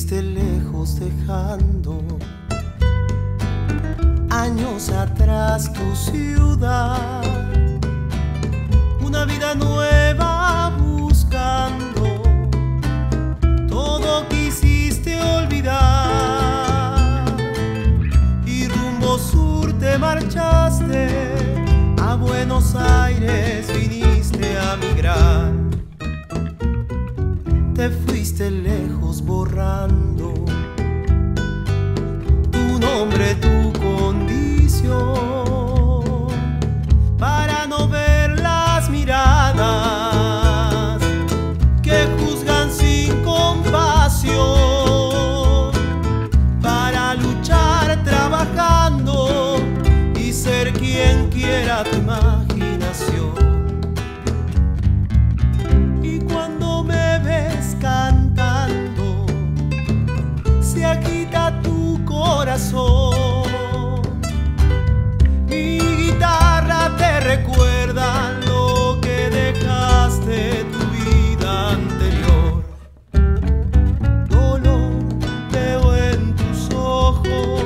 fuiste lejos dejando años atrás tu ciudad, una vida nueva buscando todo quisiste olvidar y rumbo sur te marchaste a Buenos Aires viniste a migrar te fuiste lejos borrando tu nombre, tu condición, se agita tu corazón. Mi guitarra te recuerda lo que dejaste tu vida anterior. Dolor veo en tus ojos,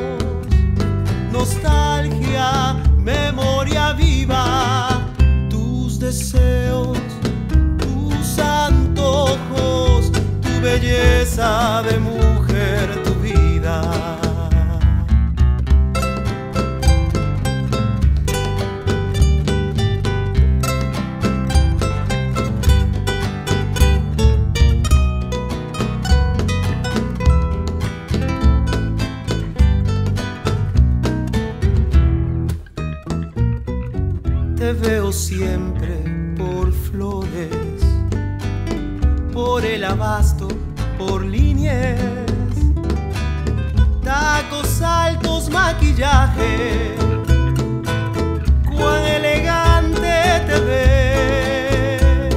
nostalgia, memoria viva, tus deseos, tus antojos, tu belleza de mujer, Te veo siempre por flores, por el abasto, por líneas, tacos altos, maquillaje. Cuán elegante te ves,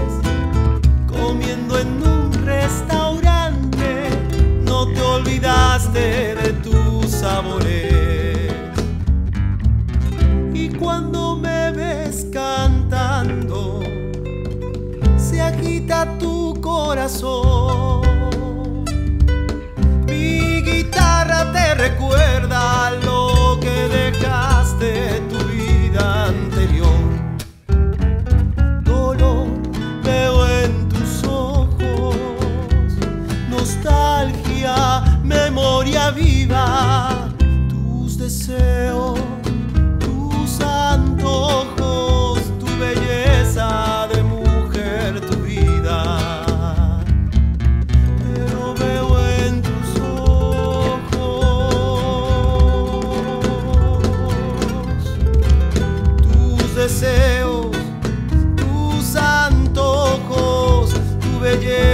comiendo en un restaurante, no te olvidaste de tus sabores. Tu corazón. Mi guitarra te recuerda lo que dejaste tu vida anterior. Dolor veo en tus ojos, nostalgia, memoria viva, tus deseos deseos, tus antojos, tu belleza.